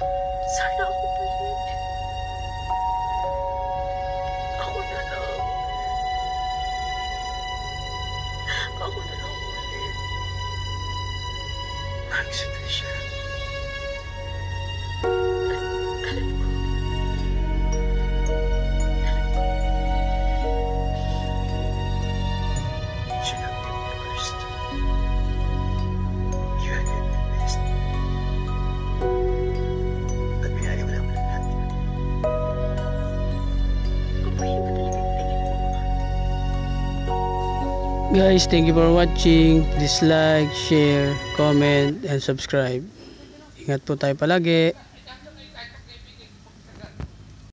Sana ako balik. Ako na lang. Ako na lang ulit. Mahal ko Guys, thank you for watching. Please like, share, comment, and subscribe. Ingat po tayo palagi.